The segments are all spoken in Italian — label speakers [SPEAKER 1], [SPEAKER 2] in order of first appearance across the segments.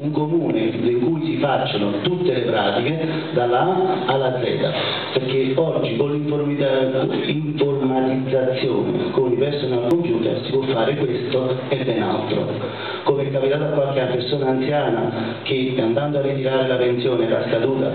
[SPEAKER 1] un comune in cui si facciano tutte le pratiche dalla A alla Z, perché oggi con l'informatizzazione, con i personal computer si può fare questo e ben altro. Come è capitato a qualche persona anziana che andando a ritirare la pensione era scaduta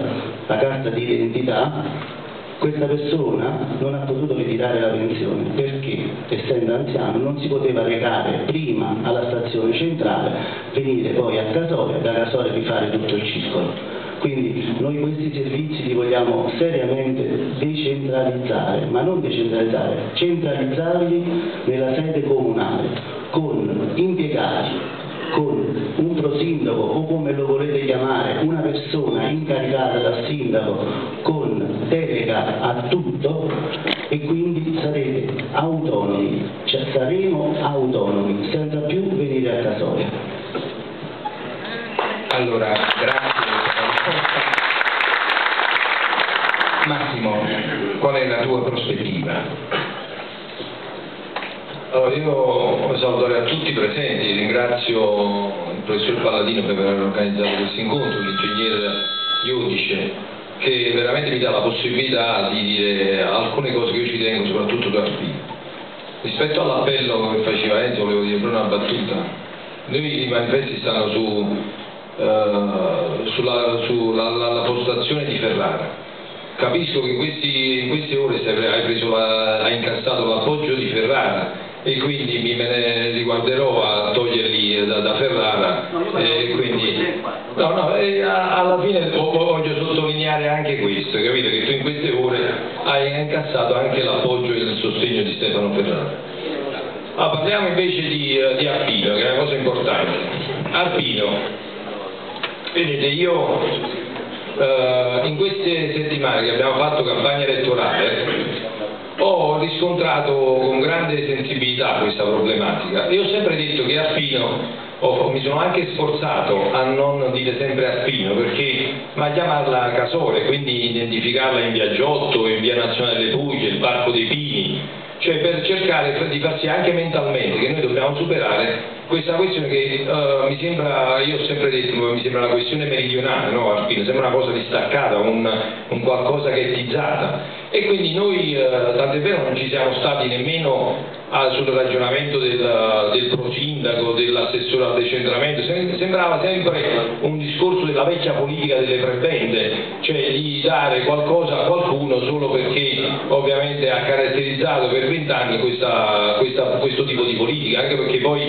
[SPEAKER 1] la carta di identità, questa persona non ha potuto ritirare la pensione perché, essendo anziano, non si poteva recare prima alla stazione centrale, venire poi a Casoria, da Casoria rifare tutto il circolo. Quindi noi questi servizi li vogliamo seriamente decentralizzare, ma non decentralizzare, centralizzarli nella sede comunale, con impiegati, con un prosindaco o come lo volete chiamare, una persona incaricata dal sindaco con delega a tutto e quindi sarete autonomi, cioè saremo autonomi senza più venire a Casoria.
[SPEAKER 2] Allora, grazie. Massimo, qual è la tua prospettiva?
[SPEAKER 3] Io salutare a tutti i presenti, ringrazio il professor Palladino per aver organizzato questo incontro, l'ingegnere Iudice, che veramente mi dà la possibilità di dire alcune cose che io ci tengo, soprattutto da Arpino. Rispetto all'appello che faceva Enzo, volevo dire una battuta. Noi i manifesti stanno su, uh, sulla, sulla la, la postazione di Ferrara. Capisco che in, questi, in queste ore hai, la, hai incassato l'appoggio di Ferrara, e quindi mi me ne riguarderò a toglierli da, da Ferrara e quindi no, no, e alla fine voglio sottolineare anche questo, capito? che tu in queste ore hai incassato anche l'appoggio e il sostegno di Stefano Ferrara. Ah, parliamo invece di, di Arpino, che è una cosa importante. Arpino, vedete io eh, in queste settimane che abbiamo fatto campagna elettorale ho riscontrato con grande sensibilità questa problematica. E ho sempre detto che Arpino Oh, mi sono anche sforzato a non dire sempre Arpino perché ma chiamarla Casore, quindi identificarla in via Giotto, in via Nazionale delle Puglie, il Parco dei Pini, cioè per cercare di farsi anche mentalmente che noi dobbiamo superare questa questione che uh, mi sembra, io ho sempre detto, mi sembra una questione meridionale, no sembra una cosa distaccata, un, un qualcosa che è tizzata. E quindi noi, uh, tant'è vero, non ci siamo stati nemmeno uh, sul ragionamento del, del prosindaco, dell'assessore al decentramento, sembrava sempre un discorso della vecchia politica delle prebende, cioè di dare qualcosa a qualcuno solo perché ovviamente ha caratterizzato per vent'anni questo tipo di politica, anche perché poi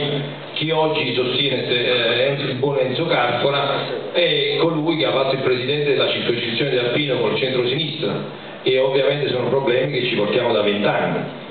[SPEAKER 3] chi oggi sostiene eh, il buon Enzo Carfora è colui che ha fatto il presidente della circoscrizione di Alpino col centro-sinistra. E ovviamente sono problemi che ci portiamo da vent'anni.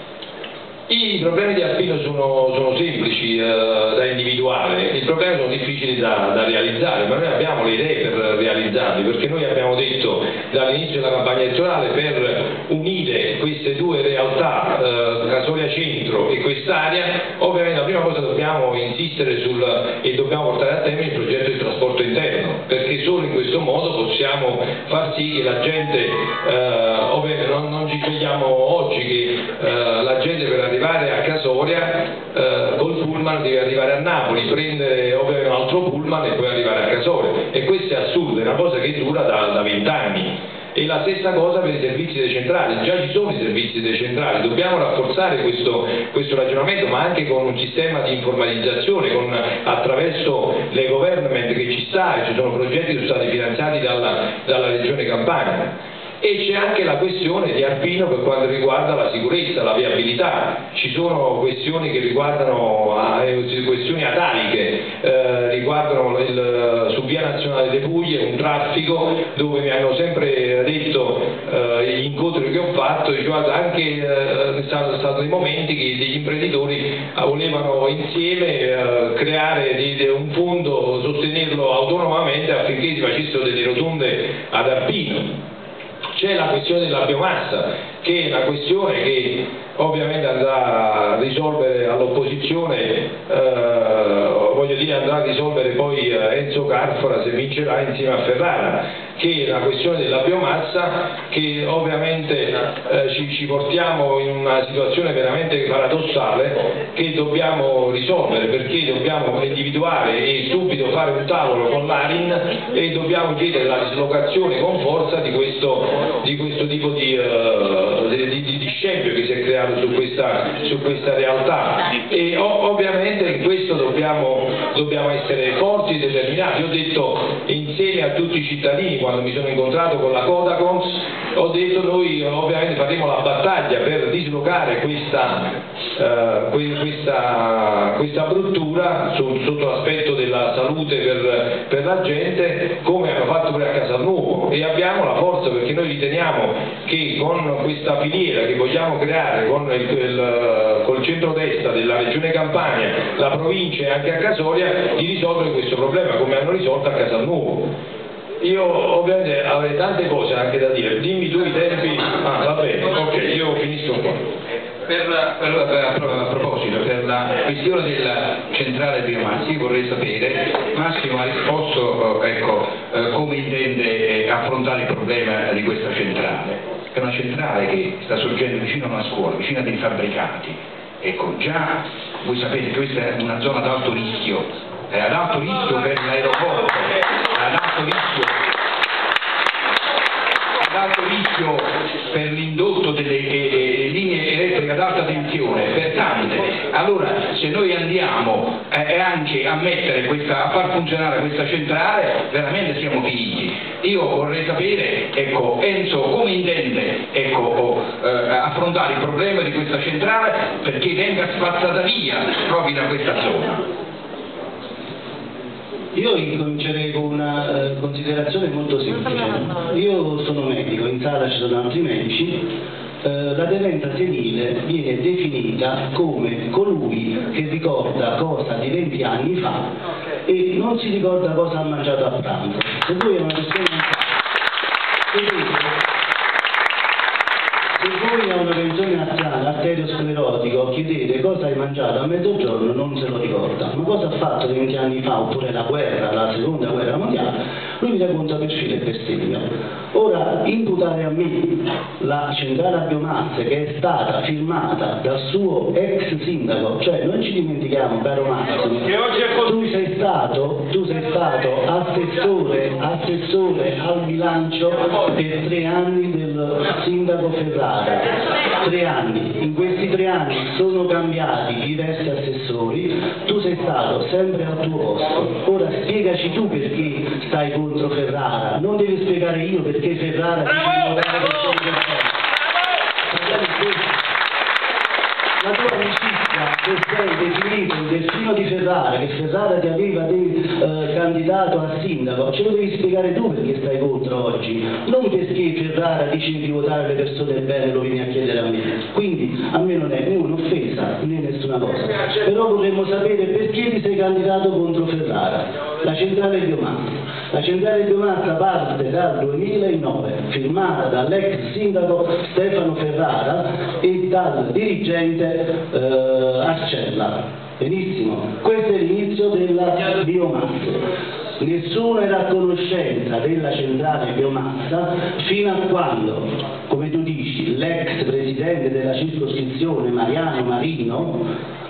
[SPEAKER 3] I problemi di Alpino sono, sono semplici eh, da individuare, i problemi sono difficili da, da, realizzare, ma noi abbiamo le idee per realizzarli, perché noi abbiamo detto dall'inizio della campagna elettorale per unire queste due realtà, eh, Casoria Centro e quest'area, ovviamente la prima cosa dobbiamo insistere sul, e dobbiamo portare a termine il progetto di trasporto interno, perché solo in questo modo possiamo far sì che la gente, eh, non, non, ci svegliamo oggi che eh, la gente per arrivare arrivare a Casoria eh, col pullman deve arrivare a Napoli, prendere ovviamente un altro pullman e poi arrivare a Casoria e questo è assurdo, è una cosa che dura da vent'anni. E la stessa cosa per i servizi decentrali, già ci sono i servizi decentrali, dobbiamo rafforzare questo, questo ragionamento ma anche con un sistema di informatizzazione, con, attraverso le government che ci sta, ci sono progetti che sono stati finanziati dalla, dalla Regione Campania e c'è anche la questione di Arpino per quanto riguarda la sicurezza, la viabilità, ci sono questioni che riguardano eh, questioni ataliche, eh, riguardano il, su via nazionale delle Puglie un traffico dove mi hanno sempre detto eh, gli incontri che ho fatto, cioè anche eh, sono stati dei momenti che degli imprenditori eh, volevano insieme eh, creare di, di un fondo, sostenerlo autonomamente affinché si facessero delle rotonde ad Arpino c'è la questione della biomassa, che è una questione che ovviamente andrà a risolvere all'opposizione, eh, voglio dire andrà a risolvere poi eh, Enzo Carfora se vincerà insieme a Ferrara che è la questione della biomassa che ovviamente eh, ci, ci, portiamo in una situazione veramente paradossale che dobbiamo risolvere perché dobbiamo individuare e subito fare un tavolo con l'ARIN e dobbiamo chiedere la dislocazione con forza di questo, di questo tipo di, uh, di, di, di, scempio che si è creato su questa, su questa realtà e ovviamente in questo dobbiamo, dobbiamo essere forti e determinati. Ho detto insieme a tutti i cittadini quando mi sono incontrato con la Codacons, ho detto noi ovviamente faremo la battaglia per dislocare questa, eh, questa, questa bruttura su, sotto l'aspetto della salute per, per, la gente come hanno fatto pure a Casalnuovo e abbiamo la forza perché noi riteniamo che con questa filiera che vogliamo creare con il, il, col centrodestra della regione Campania, la provincia e anche a Casoria di risolvere questo problema come hanno risolto a Casalnuovo. Io ovviamente avrei tante cose anche da dire, dimmi tu i tempi, ah va bene, ok, io finisco qua.
[SPEAKER 2] Per, per, per, a proposito, per la questione della centrale biomassa, io vorrei sapere, Massimo ha risposto eh, ecco, eh, come intende eh, affrontare il problema di questa centrale. È una centrale che sta sorgendo vicino a una scuola, vicino a dei fabbricati. Ecco, già voi sapete questa è una zona ad alto rischio, è ad alto rischio per l'aeroporto, ad alto rischio ad alto rischio per l'indotto delle eh, linee elettriche ad alta tensione, per tante. Allora se noi andiamo eh, anche a, questa, a far funzionare questa centrale, veramente siamo finiti. Io vorrei sapere, ecco, Enzo come intende ecco, eh, affrontare il problema di questa centrale perché venga spazzata via proprio da questa zona.
[SPEAKER 1] Io incomincerei con una eh, considerazione molto semplice. Io sono medico, in sala ci sono altri medici. Eh, la demenza senile viene definita come colui che ricorda cosa di 20 anni fa e non si ricorda cosa ha mangiato a pranzo. Se voi è una persona voi a una pensione anziana arteriosclerotico chiedete cosa hai mangiato a mezzogiorno non se lo ricorda, ma cosa ha fatto 20 anni fa? Oppure la guerra, la seconda guerra mondiale, lui mi racconta per filo e per segno. Ora, imputare a me la centrale a biomasse che è stata firmata dal suo ex sindaco, cioè non ci dimentichiamo, caro Massimo, tu sei stato, tu sei stato assessore, assessore al bilancio per tre anni del sindaco Ferrari tre anni, in questi tre anni sono cambiati diversi assessori, tu sei stato sempre al tuo posto, ora spiegaci tu perché stai contro Ferrara, non devi spiegare io perché Ferrara votare per la tua amicizia che sei definito destino di Ferrara, che Ferrara ti aveva de, eh, candidato a sindaco, ce lo devi spiegare tu perché stai contro oggi, non perché Ferrara dice di votare le persone bene lo vieni a chiedere a me. Quindi a me non è né un'offesa né nessuna cosa. Però vorremmo sapere perché ti sei candidato contro Ferrara, la centrale biomassa. La centrale biomassa parte dal 2009, firmata dall'ex sindaco Stefano Ferrara e dal dirigente eh, Arcella. Benissimo, questo è l'inizio della biomassa. Nessuno era a conoscenza della centrale biomassa fino a quando, come tu dici, l'ex presidente della circoscrizione Mariano Marino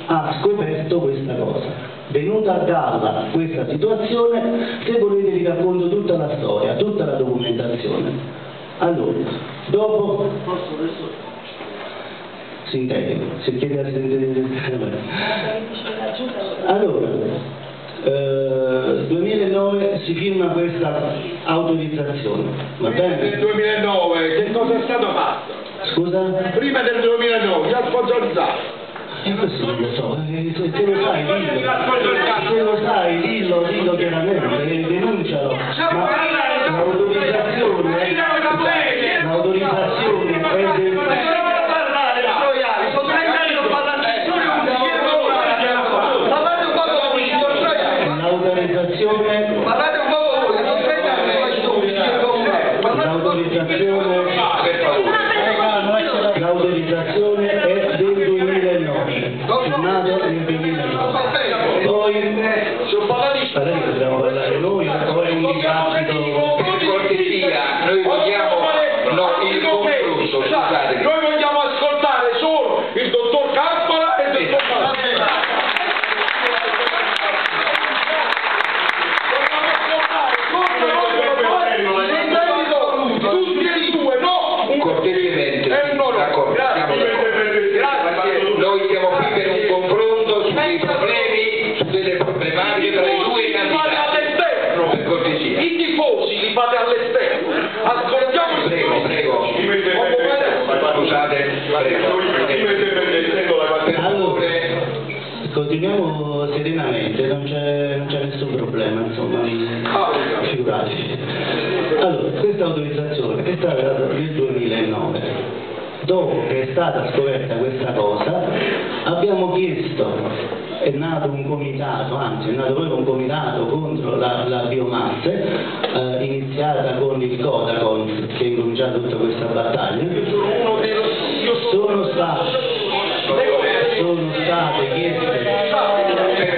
[SPEAKER 1] ha scoperto questa cosa. Venuta a galla questa situazione, se volete vi racconto tutta la storia, tutta la documentazione. Allora, dopo sintetico, se chiede allora eh, 2009 si firma questa autorizzazione va bene?
[SPEAKER 4] nel 2009 che cosa è stato fatto?
[SPEAKER 1] scusa?
[SPEAKER 4] prima del 2009 già sponsorizzato
[SPEAKER 1] e questo non lo so, eh, se te lo sai dillo, se lo sai dillo, dillo chiaramente, denuncialo, ma l'autorizzazione, l'autorizzazione stata scoperta questa cosa, abbiamo chiesto, è nato un comitato, anzi è nato proprio un comitato contro la, la biomasse, eh, iniziata con il Codacons che ha incominciato tutta questa battaglia. Sono state, sono state chieste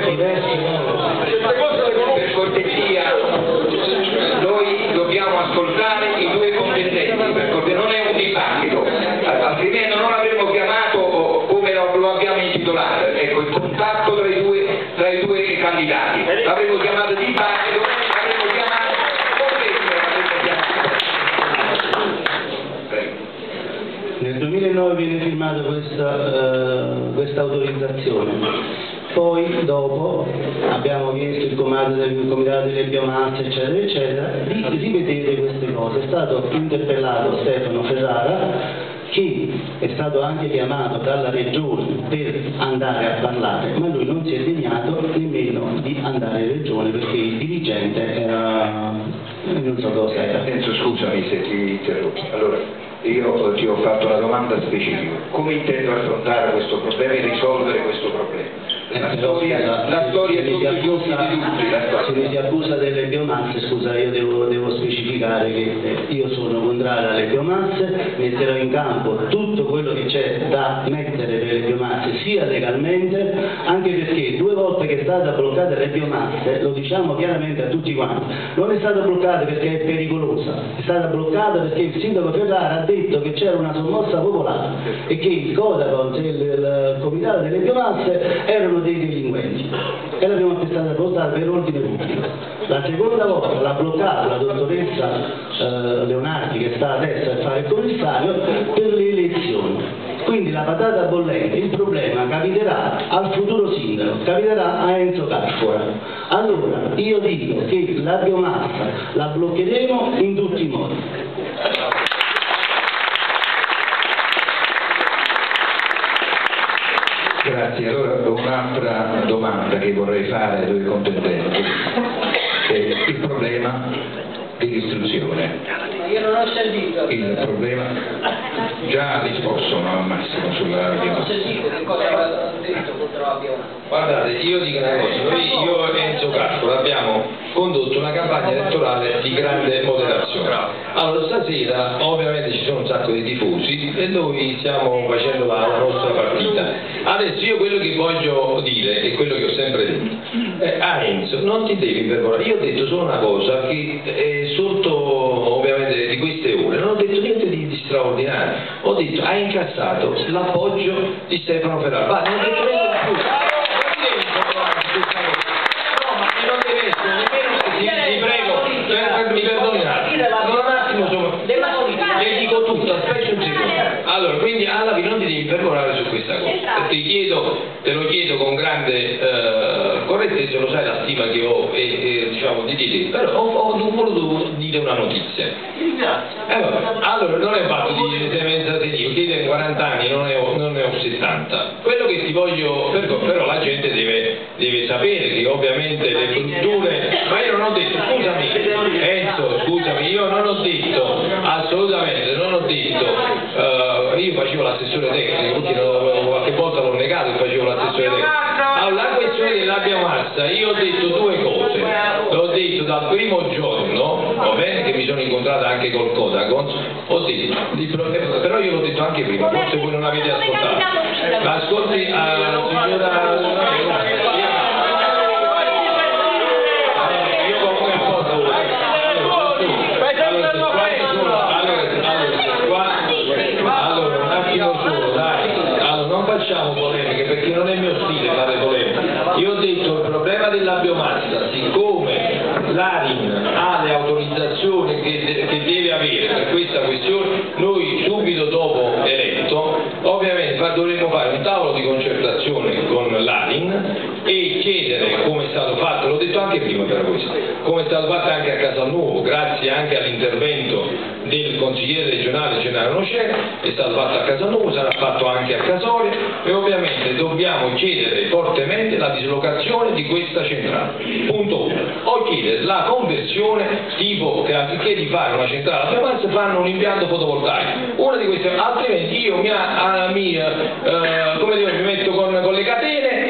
[SPEAKER 1] diverse
[SPEAKER 2] Per cortesia, noi dobbiamo ascoltare
[SPEAKER 1] 2009 viene firmata questa, eh, questa autorizzazione. Poi dopo abbiamo chiesto il comitato, del, comitato delle biomasse eccetera eccetera di rivedere queste cose. È stato interpellato Stefano Ferrara che è stato anche chiamato dalla regione per andare a parlare, ma lui non si è degnato nemmeno di andare in regione perché il dirigente era non so cosa era.
[SPEAKER 2] Enzo, scusami se ti interrompo. Allora, io ti ho fatto una domanda specifica. Come intendo affrontare questo problema e risolvere questo problema? La storia, la
[SPEAKER 1] se
[SPEAKER 2] di tutti.
[SPEAKER 1] Mi si accusa delle biomasse, scusa, io devo, devo specificare che eh, io sono contrario alle biomasse, metterò in campo tutto quello che c'è da mettere per le biomasse, sia legalmente, anche perché due volte che è stata bloccata le biomasse, lo diciamo chiaramente a tutti quanti, non è stata bloccata perché è pericolosa, è stata bloccata perché il sindaco Ferrara ha detto che c'era una sommossa popolare e che il Codacons e il, il comitato delle biomasse erano dei delinquenti e l'abbiamo stata bloccata per ordine pubblico. La seconda volta l'ha bloccata la dottoressa eh, Leonardi che sta adesso a fare il commissario per le elezioni. Quindi la patata bollente, il problema capiterà al futuro sindaco, capiterà a Enzo Carfora. Allora io dico che la biomassa la bloccheremo in tutti i modi.
[SPEAKER 2] Grazie, allora un'altra domanda che vorrei fare ai due contendenti è il problema dell'istruzione.
[SPEAKER 5] Io non ho sentito.
[SPEAKER 2] Il problema già risposto no, Massimo sulla
[SPEAKER 5] Non ho sentito che cosa aveva detto.
[SPEAKER 3] Guardate, io dico una cosa, noi, io e Enzo Carcola abbiamo condotto una campagna elettorale di grande moderazione. Allora stasera ovviamente ci sono un sacco di tifosi e noi stiamo facendo la, la nostra partita. Adesso io quello che voglio dire è quello che ho sempre detto. Eh, a Enzo, non ti devi percorrere. Io ho detto solo una cosa che è sotto ovviamente di queste ore, non ho detto niente di, di straordinario. Ho detto hai incassato l'appoggio di Stefano Ferrara. Va, non ho detto niente di più. Non ti devi percorrere su questa cosa. No, ma che non deve essere nemmeno così, ti prego, per- mi perdoni un attimo. Non un attimo solo.
[SPEAKER 5] Della politica.
[SPEAKER 3] Le dico tutto, aspetta un secondo. Allora, quindi alla fine non ti devi percorrere su questa cosa. Ti chiedo, te lo chiedo con grande eh, correttezza, lo sai la stima che ho e, e, diciamo di te, però ho, ho voluto dire una notizia. Eh, allora non è fatto di semenza di Dio, io ho 40 anni, non ne ho, non ne ho 70. Quello che ti voglio, però, però la gente deve, deve sapere che ovviamente le strutture, ma io non ho detto, scusami, Enzo, scusami, io non ho detto, assolutamente, non ho detto, eh, io facevo l'assessore tecnico, non- qualche volta l'ho negato che facevo l'assessore tecnico. Allora, la questione della biomassa, io ho detto due cose, l'ho detto dal primo giorno, va bene, che mi sono incontrato anche col Codacons, ho detto, però io l'ho detto anche prima, forse voi non avete ascoltato. Ascolti, eh, signora, facciamo polemiche perché non è mio stile fare polemiche. Io ho detto il problema della biomassa, siccome l'ARIN ha le autorizzazioni che, che deve avere per questa questione, noi subito dopo eletto ovviamente dovremo fare un tavolo di concertazione con l'ADIN e chiedere come è stato fatto, l'ho detto anche prima per questo, come è stato fatto anche a Casalnuovo, grazie anche all'intervento del consigliere regionale Gennaro Nocera, è stato fatto a Casalnuovo, sarà fatto anche a Casoria e ovviamente dobbiamo chiedere fortemente la dislocazione di questa centrale. Punto 1. O chiedere la conversione tipo che anziché di fare una centrale a biomassa fanno un impianto fotovoltaico. Una di queste, altrimenti io mi, a- mi, eh, come dire, mi metto con, con le catene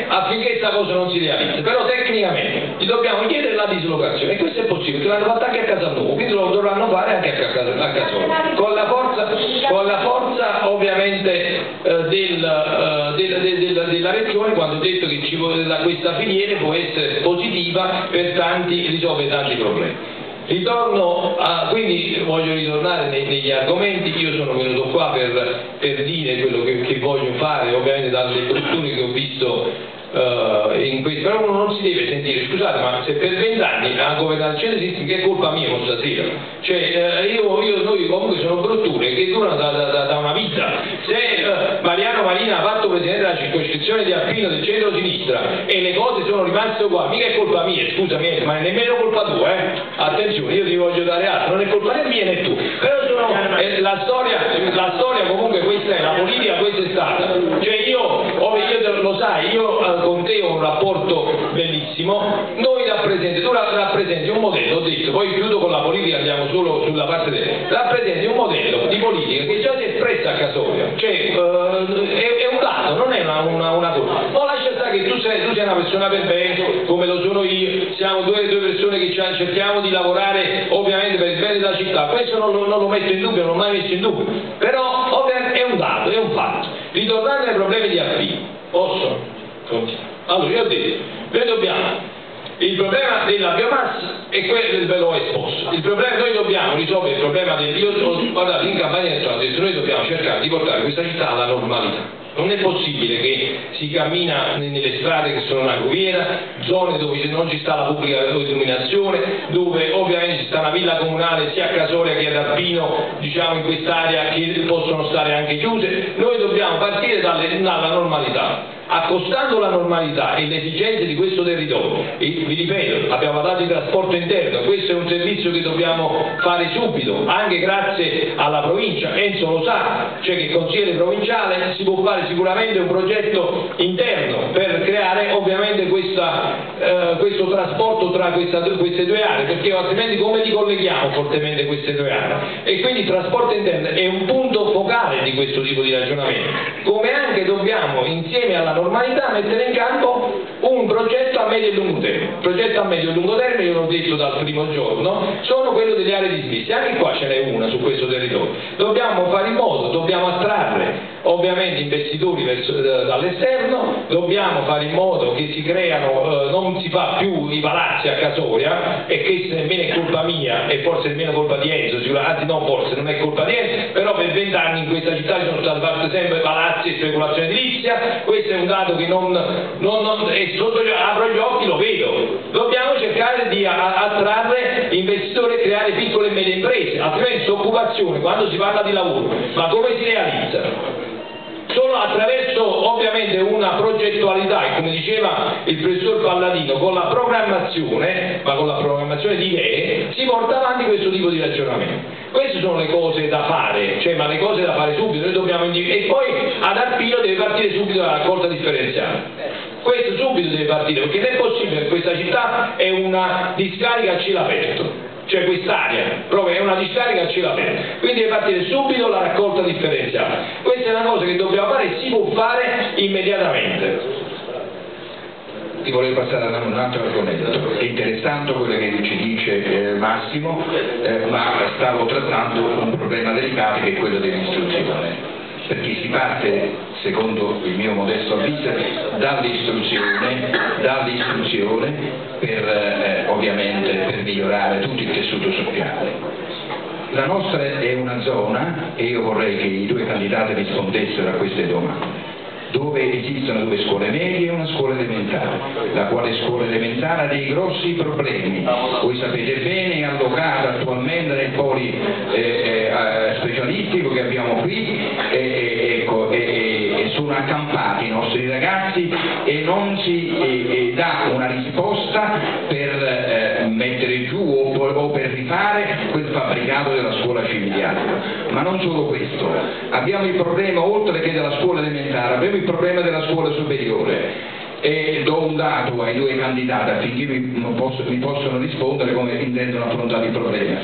[SPEAKER 3] affinché questa cosa non si realizzi, però tecnicamente gli dobbiamo chiedere la dislocazione. E questo è possibile, che l'hanno fatto anche a Casalnuovo, quindi lo dovranno fare anche a, Casa- a con la forza, con la forza ovviamente eh, del, eh, del- del- del- della regione quando ho detto che vuole- questa filiera può essere positiva per tanti, risolvere tanti problemi. Ritorno a, quindi voglio ritornare nei- negli argomenti, io sono venuto qua per, per dire quello che, che voglio fare, ovviamente dalle brutture che ho visto eh, in questo, però uno non si deve sentire, scusate, ma se per vent'anni ha governato il centro che è colpa mia mo stasera? Cioè, eh, io, io- noi comunque sono brutture che durano da, da- da- una vita. Se eh, Mariano Marina ha fatto presidente della circoscrizione di Alpino del centro-sinistra e le cose sono rimaste uguali, mica è colpa mia, scusami, ma è nemmeno colpa tua, eh? Attenzione, io ti voglio dare altro, non è colpa né mia né tua. Però sono, eh, la, storia, la storia comunque questa è, la politica questa è stata. Cioè io, ove io te- lo sai, io eh, con te ho un rapporto bellissimo, noi rappresenti, tu ra- rappresenti un modello, ho detto, poi chiudo con la politica, andiamo solo sulla parte del rappresenti un modello di politica che già si è espressa a Casoria, cioè eh, è, è un dato, non è una, una, una cosa. Ma lascia stare che tu sei, tu sei una persona per bene, come lo sono io, siamo due, due persone che cerchiamo di lavorare ovviamente per il bene della città, questo non lo, non lo metto in dubbio, non l'ho mai messo in dubbio, però è un dato, è un fatto. Ritornando ai problemi di Alpino, posso? Continuo. Allora, io ho noi dobbiamo il problema della biomassa è quello ve l'ho esposto. Il problema, noi dobbiamo risolvere il problema del. Io guardate in campagna elettorale, noi dobbiamo cercare di portare questa città alla normalità. Non è possibile che si cammina ne- nelle strade che sono una groviera, zone dove non ci sta la pubblica illuminazione, dove ovviamente ci sta una villa comunale sia a Casoria che ad Alpino, diciamo in quest'area, che possono stare anche chiuse. Noi dobbiamo partire dalle- dalla normalità accostando la normalità e le esigenze di questo territorio, e vi ripeto, abbiamo dato di trasporto interno, questo è un servizio che dobbiamo fare subito, anche grazie alla provincia, Enzo lo sa, cioè che il consigliere provinciale si può fare sicuramente un progetto interno per creare ovviamente questa, eh, questo trasporto tra questa- queste due aree, perché altrimenti come li colleghiamo fortemente queste due aree? E quindi il trasporto interno è un punto focale di questo tipo di ragionamento, come anche dobbiamo insieme alla normalità mettere in campo un progetto a medio e lungo termine. Progetto a medio e lungo termine, io l'ho detto dal primo giorno, sono quello delle aree di smisi, anche qua ce n'è una su questo territorio. Dobbiamo fare in modo, dobbiamo attrarre ovviamente investitori eh, dall'esterno, dobbiamo fare in modo che si creano, eh, non si fa più i palazzi a Casoria e questa nemmeno è colpa mia e forse nemmeno colpa di Enzo, anzi no forse non è colpa di Enzo, però per vent'anni in questa città ci sono fatte sempre palazzi e speculazione edilizia, questo è un dato che non, non- non- sotto gli, apro gli occhi, lo vedo. Dobbiamo cercare di attrarre investitori e creare piccole e medie imprese, altrimenti occupazione, quando si parla di lavoro, ma come si realizza? Solo attraverso ovviamente una progettualità e come diceva il professor Palladino, con la programmazione, ma con la programmazione di idee, si porta avanti questo tipo di ragionamento. Queste sono le cose da fare, cioè, ma le cose da fare subito, noi dobbiamo indiv- e poi ad Arpino deve partire subito la raccolta differenziata. Questo subito deve partire, perché non è possibile questa città è una discarica a cielo aperto cioè quest'area, proprio è una discarica a cielo aperto, quindi deve partire subito la raccolta differenziata. Questa è una cosa che dobbiamo fare e si può fare immediatamente.
[SPEAKER 2] Ti volevo passare a un altro argomento, è interessante quello che ci dice eh, Massimo, eh, ma stavo trattando un problema delicato che è quello dell'istruzione, perché si parte, secondo il mio modesto avviso, dall'istruzione, dall'istruzione per eh, ovviamente per migliorare tutto il tessuto sociale. La nostra è una zona, e io vorrei che i due candidati rispondessero a queste domande, dove esistono due scuole medie e una scuola elementare, la quale scuola elementare ha dei grossi problemi, voi sapete bene è allocata attualmente nel poli eh, eh, specialistico che abbiamo qui e, e, ecco, e, e sono accampati i nostri ragazzi e non si e, dà una risposta per eh, mettere giù o, o, per rifare quel fabbricato della scuola civiliana. Ma non solo questo, abbiamo il problema oltre che della scuola elementare, abbiamo il problema della scuola superiore e do un dato ai due candidati affinché mi, posso, mi possano rispondere come intendono affrontare il problema.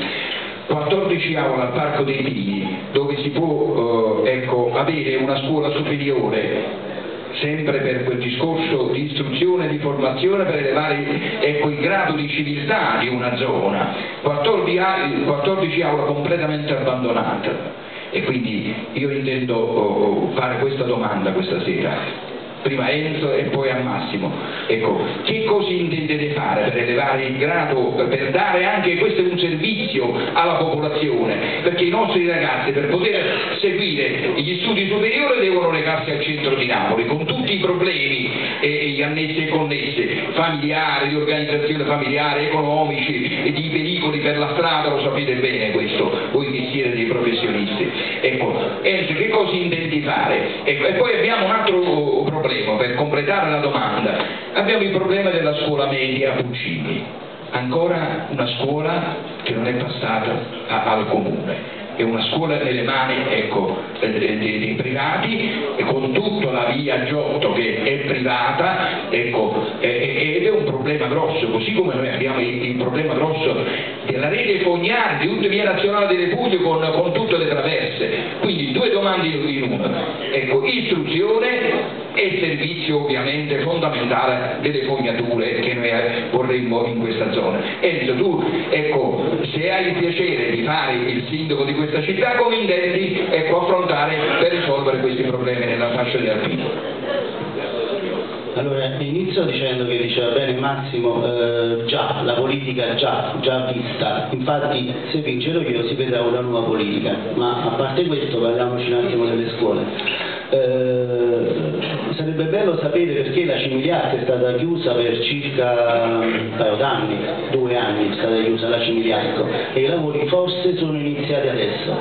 [SPEAKER 2] 14 aule al Parco dei Pini dove si può eh, ecco, avere una scuola superiore sempre per quel discorso di istruzione e di formazione per elevare ecco, il grado di civiltà di una zona, 14, 14 aule completamente abbandonate. E quindi io intendo oh, fare questa domanda questa sera prima Enzo e poi a Massimo. Ecco, che cosa intendete fare per elevare il grado, per dare anche questo un servizio alla popolazione? Perché i nostri ragazzi per poter seguire gli studi superiori devono recarsi al centro di Napoli con tutti i problemi e gli annessi e connesse familiari, di organizzazione familiare, economici, di pericoli per la strada, lo sapete bene questo, voi che siete dei professionisti. Ecco, Enzo, che cosa intendi fare? Ecco, e poi abbiamo un altro problema per completare la domanda, abbiamo il problema della scuola media Puccini, ancora una scuola che non è passata a, al comune è una scuola nelle mani ecco, dei, dei, privati con tutta la via Giotto che è privata ecco, ed è un problema grosso, così come noi abbiamo il, il problema grosso della rete fognare di tutta via nazionale delle Puglie con, con, tutte le traverse. Quindi due domande in una. Ecco, istruzione e servizio ovviamente fondamentale delle fognature che noi vorremmo in questa zona. Enzo, tu ecco, se hai il piacere di fare il sindaco di questa città, come intendi ecco, affrontare per risolvere questi problemi nella fascia di Alpino?
[SPEAKER 1] Allora, inizio dicendo che diceva bene Massimo, eh, già, la politica già, già vista, infatti se vincerò io si vedrà una nuova politica, ma a parte questo parliamoci un attimo delle scuole. Eh, sarebbe bello sapere perché la Cimiliacca è stata chiusa per circa un paio d'anni, due anni è stata chiusa la Cimiliacco e i lavori forse sono iniziati adesso.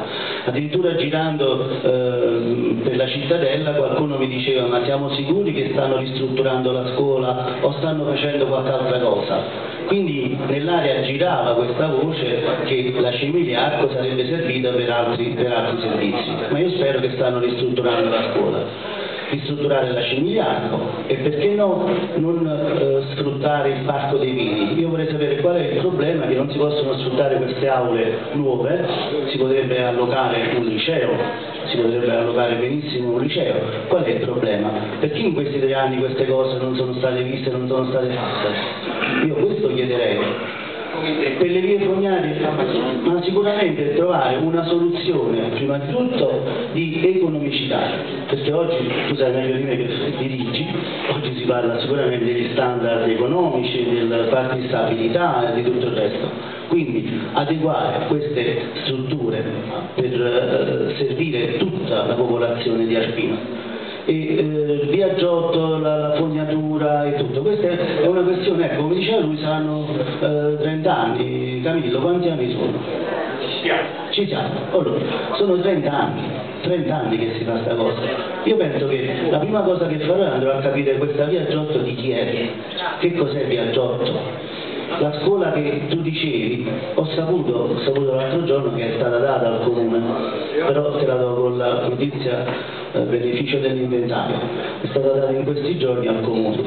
[SPEAKER 1] Addirittura girando eh, per la cittadella qualcuno mi diceva ma siamo sicuri che stanno ristrutturando la scuola o stanno facendo qualche altra cosa? Quindi nell'area girava questa voce che la Cimiliacco sarebbe servita per altri, per altri servizi, ma io spero che stanno ristrutturando la scuola ristrutturare la Cimigliano e perché no non eh, sfruttare il parco dei vini. Io vorrei sapere qual è il problema che non si possono sfruttare queste aule nuove, si potrebbe allocare un liceo, si potrebbe allocare benissimo un liceo, qual è il problema? Perché in questi tre anni queste cose non sono state viste, non sono state fatte? Io questo chiederei per le vie fognarie, ma sicuramente trovare una soluzione, prima di tutto, di economicità, perché oggi, tu sai meglio di me che dirigi, oggi si parla sicuramente degli standard economici, del patto di stabilità e di tutto il resto. Quindi adeguare queste strutture per eh, servire tutta la popolazione di Arpino e eh, via Giotto, la, la, fognatura e tutto. Questa è una questione, ecco, come diceva lui, saranno eh, 30 anni. Camillo, quanti anni sono? Ci siamo. Allora, sono 30 anni, 30 anni che si fa questa cosa. Io penso che la prima cosa che farò è andrò a capire questa via Giotto di chi è, che cos'è via Giotto la scuola che tu dicevi, ho saputo, saputo l'altro giorno che è stata data al comune, però te la do con la notizia eh, beneficio dell'inventario, è stata data in questi giorni al comune.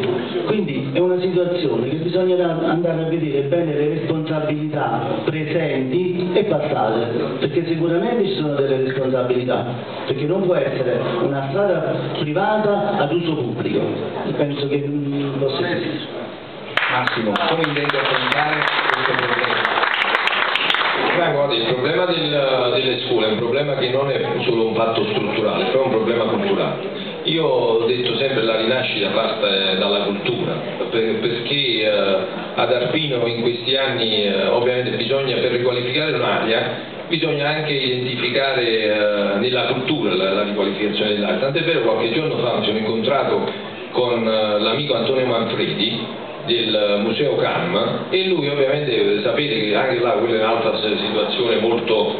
[SPEAKER 1] Quindi è una situazione che bisogna andare a vedere bene le responsabilità presenti e passate, perché sicuramente ci sono delle responsabilità, perché non può essere una strada privata ad uso pubblico. Penso che non possa esistere.
[SPEAKER 2] Massimo, come intende affrontare questo problema?
[SPEAKER 3] Beh, guarda, il problema del, delle scuole è un problema che non è solo un fatto strutturale, è un problema culturale. Io ho detto sempre che la rinascita parte dalla cultura, per, perché eh, ad Arpino in questi anni eh, ovviamente bisogna per riqualificare un'area bisogna anche identificare eh, nella cultura la, riqualificazione dell'arte. Tant'è vero qualche giorno fa mi sono incontrato con l'amico Antonio Manfredi del Museo CAM e lui ovviamente sapete che anche là quella è un'altra situazione molto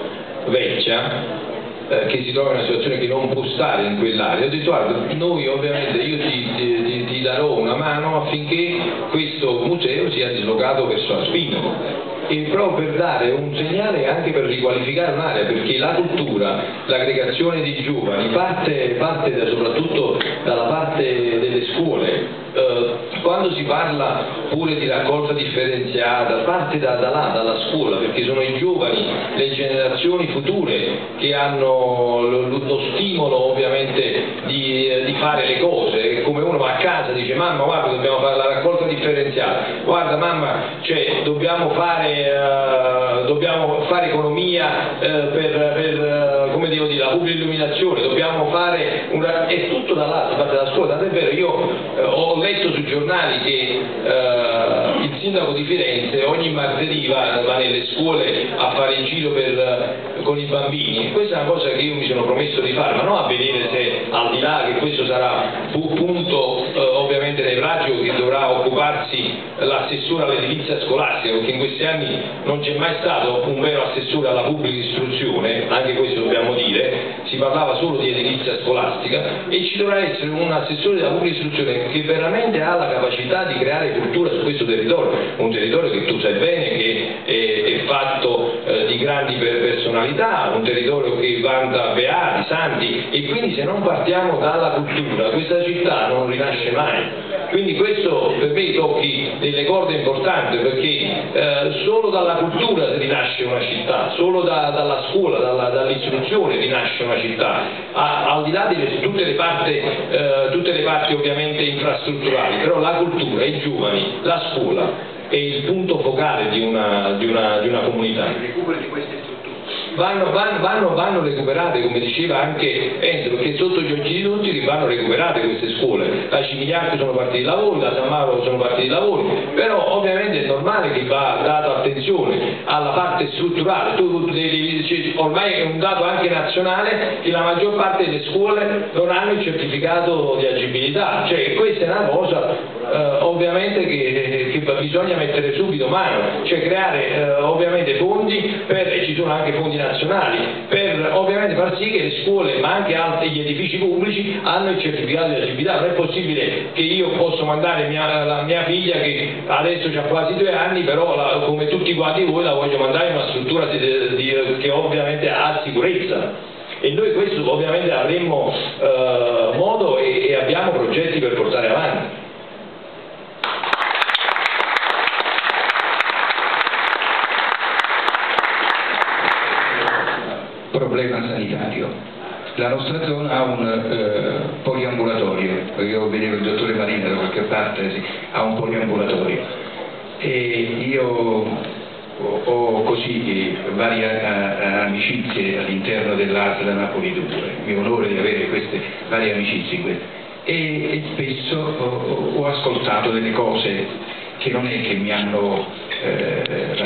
[SPEAKER 3] vecchia eh, che si trova in una situazione che non può stare in quell'area, ho detto guarda, noi ovviamente io ti, ti, ti, darò una mano affinché questo museo sia dislocato verso Aspino e proprio per dare un segnale anche per riqualificare un'area, perché la cultura, l'aggregazione di giovani parte, parte da, soprattutto dalla parte delle scuole, eh, quando si parla pure di raccolta differenziata, parte da, da là, dalla scuola, perché sono i giovani, le generazioni future che hanno lo, lo stimolo ovviamente di, di, fare le cose, come uno va a casa e dice mamma guarda dobbiamo fare la raccolta differenziata, guarda mamma cioè, dobbiamo, fare, uh, dobbiamo fare economia uh, per, per uh, come devo dire, la pubblica illuminazione, dobbiamo fare una... è tutto dall'altra parte della scuola, tant'è vero io ho letto sui giornali che il sindaco di Firenze ogni martedì va, va, nelle scuole a fare il giro per, con i bambini. E questa è una cosa che io mi sono promesso di fare, ma non a vedere se al di là che questo sarà punto eh, nevralgico che dovrà occuparsi l'assessore all'edilizia scolastica, perché in questi anni non c'è mai stato un vero assessore alla pubblica istruzione, anche questo dobbiamo dire, si parlava solo di edilizia scolastica e ci dovrà essere un assessore della pubblica istruzione che veramente ha la capacità di creare cultura su questo territorio, un territorio che tu sai bene che è, è fatto eh, di grandi personalità, un territorio che vanta beati, santi e quindi se non partiamo dalla cultura questa città non rinasce mai. Quindi questo per me tocchi delle corde importanti perché eh, solo dalla cultura rinasce una città, solo da, dalla scuola, dall'istruzione rinasce una città, a, al di là di tutte le, parti, eh, tutte le parti ovviamente infrastrutturali, però la cultura, i giovani, la scuola è il punto focale di una, di una, di una comunità. Vanno, vanno, vanno, vanno, recuperate, come diceva anche Enzo, perché sotto gli occhi di tutti vanno recuperate queste scuole. Da Cimigliacco sono partiti i lavori, da San Mauro sono partiti i lavori, però ovviamente è normale che va data attenzione alla parte strutturale. Tu, devi, ormai è un dato anche nazionale che la maggior parte delle scuole non hanno il certificato di agibilità, cioè questa è una cosa eh, ovviamente che, che, bisogna mettere subito mano, cioè creare eh, ovviamente fondi per, e ci sono anche fondi nazionali, per ovviamente far sì che le scuole ma anche altri, gli edifici pubblici hanno il certificato di agibilità, non è possibile che io posso mandare mia, la mia figlia che adesso ha quasi due anni, però la, come tutti quanti voi la voglio mandare in una struttura di, di, che ovviamente ha sicurezza e noi questo ovviamente avremmo eh, modo e, e abbiamo progetti per portare avanti.
[SPEAKER 2] Problema sanitario. La nostra zona ha un eh, poliambulatorio, io vedevo il dottore Marina da qualche parte, sì, ha un poliambulatorio. E io ho, così varie a, amicizie all'interno dell'ASL Napoli 2, mi onore di avere queste varie amicizie e, e spesso ho, ho, ascoltato delle cose che non è che mi hanno eh,